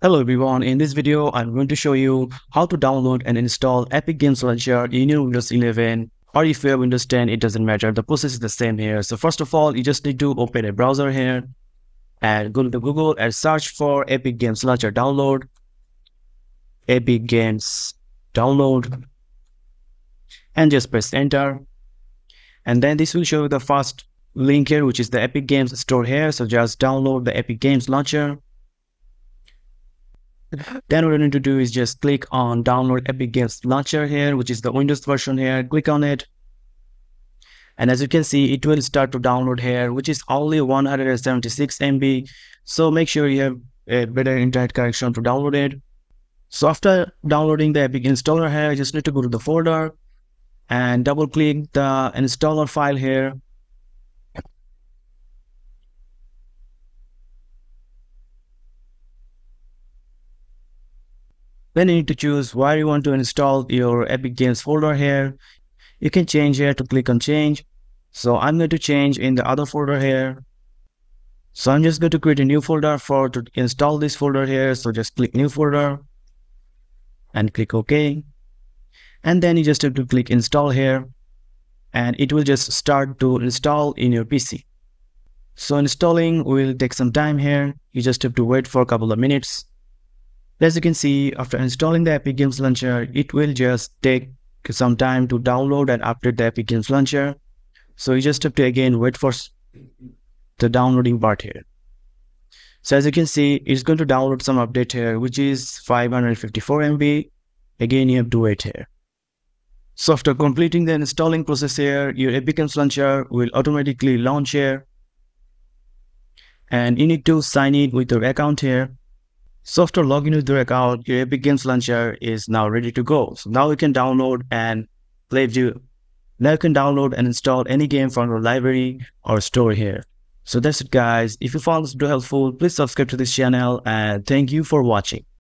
Hello everyone, in this video I'm going to show you how to download and install Epic Games Launcher in your Windows 11 or if you have Windows 10 it doesn't matter, the process is the same here. So first of all you just need to open a browser here and go to Google and search for Epic Games Launcher download. Epic Games download. And just press enter. And then this will show you the first link here which is the Epic Games store here. So just download the Epic Games launcher then what you need to do is just click on download Epic Games Launcher here, which is the Windows version here. Click on it. And as you can see, it will start to download here, which is only 176 MB. So make sure you have a better internet connection to download it. So after downloading the Epic installer here, you just need to go to the folder and double click the installer file here Then you need to choose where you want to install your Epic Games folder here. You can change here to click on change. So I'm going to change in the other folder here. So I'm just going to create a new folder for to install this folder here. So just click new folder and click OK. And then you just have to click install here and it will just start to install in your PC. So installing will take some time here. You just have to wait for a couple of minutes. As you can see, after installing the Epic Games Launcher, it will just take some time to download and update the Epic Games Launcher. So you just have to again wait for the downloading part here. So as you can see, it's going to download some update here, which is 554 MB. Again, you have to wait here. So after completing the installing process here, your Epic Games Launcher will automatically launch here. And you need to sign in with your account here. So after logging your account, your Epic Games Launcher is now ready to go. So now you can download and play view. Now you can download and install any game from your library or store here. So that's it guys. If you found this video helpful, please subscribe to this channel and thank you for watching.